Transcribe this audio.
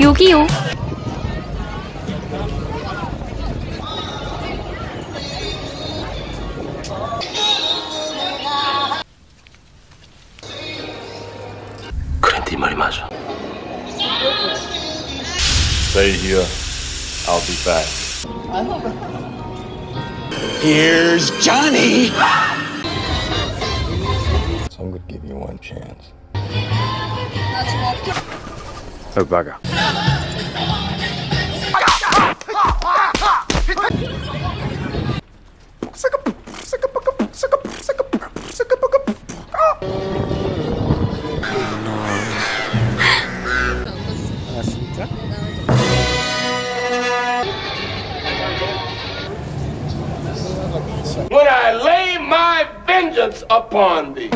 저기요. 그래 네 말이 맞아 Stay here. I'll be back. Here's Johnny. So I'm gonna give you one chance. 여기 I lay my vengeance upon thee.